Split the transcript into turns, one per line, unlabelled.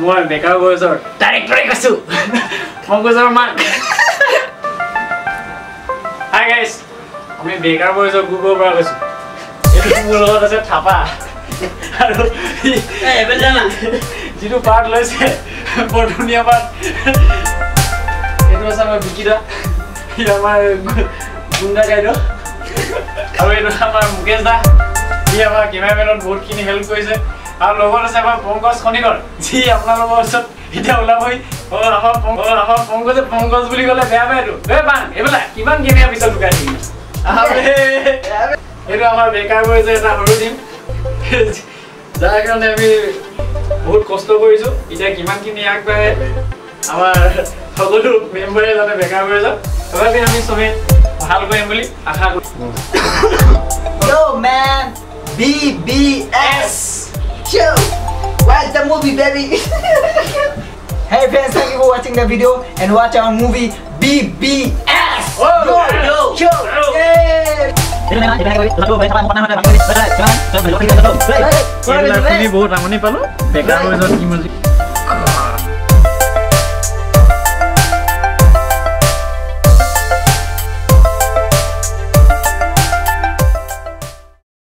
বেকাৰ বয়সৰ ডাইৰেক্টৰে কৈছো পংকজৰ মাক হাই গাইছ আমি বেকাৰ বয়সৰ গ্ৰুপৰ পৰা কৈছো। এইটো মোৰ লগত আছে থাপা। আৰু ই- যিটো পাৰ্ট লৈছে বৰ ধুনীয়া পাৰ্ট এইটো আছে আমাৰ বিকিদা ই আমাৰ গুণ্ডা গাইড আৰু এইটো আমাৰ মুকেশ দা। সি আমাৰ কেমেৰামেনত বহুতখিনি হেল্প কৰিছে। আৰু লগত আছে আমাৰ পংকজ খনিকৰ। যি আপোনালোকৰ ওচৰত এতিয়া ওলাবই অ আমাৰ পংকজে পংকজ বুলি ক'লে বেয়া পায়তো এই বাং এইবিলাক কিমান কেমেৰা পিছত থাকিম আৰে, এইটো আমাৰ বেকাৰ কৰিছে এটা সৰু টিম যাৰ কাৰণে আমি বহুত কষ্ট কৰিছোঁ। এতিয়া কিমানখিনি আগবাঢ়ে আমাৰ সকলো মেম্বাৰে যাতে বেকাৰ কৰি যাওক। তথাপি আমি চবেই ভাল কৰিম বুলি আশা কৰোঁ।
Yo, man. BBS. Chill. Watch the movie, baby! hey friends, thank you for watching the video and watch our movie BBS!
Whoa!
Yo!
Yo!
yo. Yay!